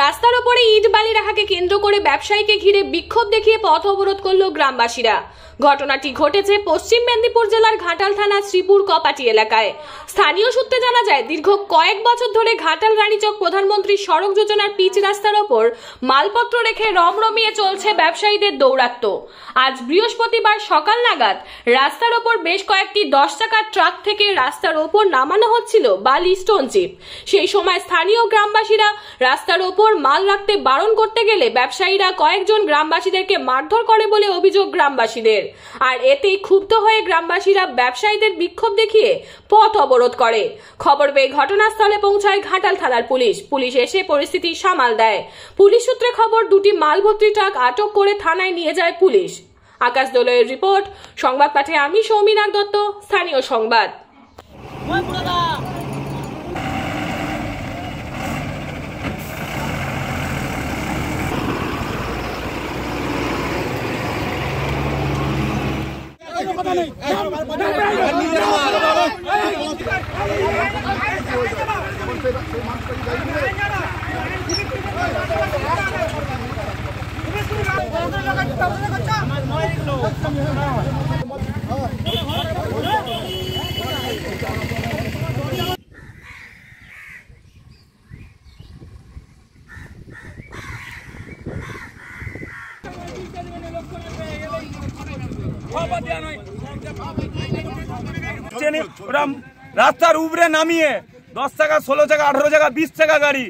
রাস্তার ওপরে ইট বালি রাখাকে কেন্দ্র করে ব্যবসায়ীকে ঘিরে বিক্ষোভ দেখিয়ে পথ অবরোধ করল গ্রামবাসীরা। ঘটনাটি ঘটেছে পশ্চিম মেদিনীপুর জেলার ঘাটাল থানা শ্রীপুর কপাটি এলাকায়। স্থানীয় সূত্রে জানা যায়, দীর্ঘ কয়েক বছর ধরে ঘাটাল রানীচক প্রধানমন্ত্রী সড়ক যোজনার পিচ রাস্তার ওপর মালপত্র রেখে রমরমিয়ে চলছে ব্যবসায়ীদের দৌরাত্ম্য। আজ বৃহস্পতিবার সকাল নাগাদ রাস্তার ওপর বেশ কয়েকটি দশ চাকার ট্রাক থেকে রাস্তার ওপর নামানো হচ্ছিল বালি স্টোন চিপ। সেই সময় স্থানীয় গ্রামবাসীরা রাস্তার ওপর মাল রাখতে বারণ করতে গেলে ব্যবসায়ীরা কয়েকজন গ্রামবাসীদেরকে মারধর করে বলে অভিযোগ গ্রামবাসীদের। আর এতেই ক্ষুব্ধ হয়ে গ্রামবাসীরা ব্যবসায়ীদের বিক্ষোভ দেখিয়ে পথ অবরোধ করে। খবর পেয়ে ঘটনাস্থলে পৌঁছায় ঘাটাল থানার পুলিশ। পুলিশ এসে পরিস্থিতি সামাল দেয়। পুলিশ সূত্রে খবর, দুটি মালভর্তি ট্রাক আটক করে থানায় নিয়ে যায় পুলিশ। আকাশ দোলয়ের রিপোর্ট সংবাদ পাঠে আমি সৌমিনাথ দত্ত, স্থানীয় সংবাদ। का नहीं What about the other? রাস্তার উপরে নামিয়ে দশ টাকা, ষোলো টাকা, আঠারো টাকা, বিশ টাকা গাড়ি।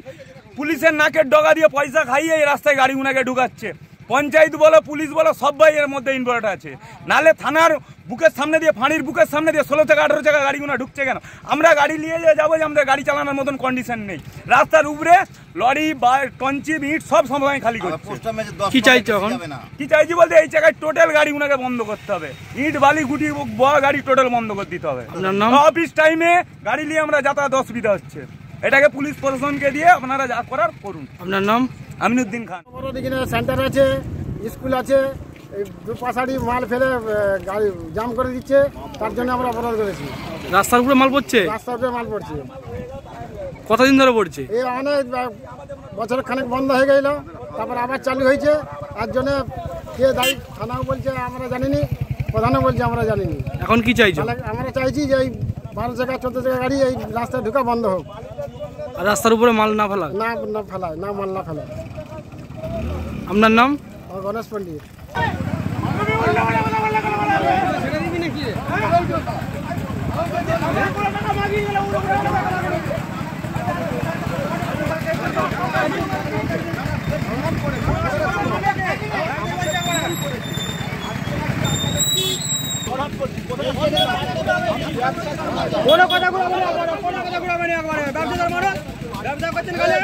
পুলিশের নাকের ডগা দিয়ে পয়সা খাইয়ে এই রাস্তায় গাড়ি উনাকে ঢুকাচ্ছে। পঞ্চায়েত বলো পুলিশ বলো সবাই এর মধ্যে ইনভলভ আছে। নালে থানার বুকের সামনে দিয়ে ফাঁড়ির বুকের সামনে দিয়ে ষোলো টাকা আঠারো টাকা গাড়িগুলো ঢুকছে কেন? আমরা গাড়ি নিয়ে যে যাব যে আমাদের গাড়ি চালানোর মতন কন্ডিশন নেই। রাস্তার উপরে লরি বা টঞ্চি ইট সব সময় খালি করছে। কি চাইছো এখন? কি চাইছি বলতে এই জায়গায় টোটাল গাড়ি উনাকে বন্ধ করতে হবে। ইট বালি গুটি বড় গাড়ি টোটাল বন্ধ করে দিতে হবে। নাম? অফিস টাইমে গাড়ি নিয়ে আমরা যাতায়াত অসুবিধা হচ্ছে। এটাকে পুলিশ প্রশাসনকে দিয়ে আপনারা যা করার করুন। আপনার নাম? আমিনুদ্দিন খান। এখানে সেন্টার আছে স্কুল আছে এই দু মাল ফেলে গাড়ি জাম করে দিচ্ছে তার জন্য আমরা অবরোধ করেছি। রাস্তার উপরে মাল পড়ছে? রাস্তার উপরে মাল পড়ছে। কতদিন ধরে পড়ছে? এই অনেক বছর খানেক বন্ধ হয়ে গেল তারপর আবার চালু হয়েছে তার জন্য কে দায়ী থানাও বলছে আমরা জানিনি প্রধানও বলছে আমরা জানিনি। এখন কি চাইছো? আমরা চাইছি যে এই বারো চাকা চোদ্দ চাকা গাড়ি এই রাস্তায় ঢুকা বন্ধ হোক। রাস্তার উপরে মাল না ফেলা না না ফেলায় না মাল না ফেলায় আপনার নাম গণেশ পণ্ডিত কোনো কথা গুলো কোনো কথা গুলো মানে একবারে ব্যবসা মারো ব্যবসা করছেন গেলে